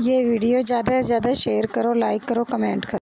ये वीडियो ज़्यादा से ज़्यादा शेयर करो लाइक करो कमेंट करो।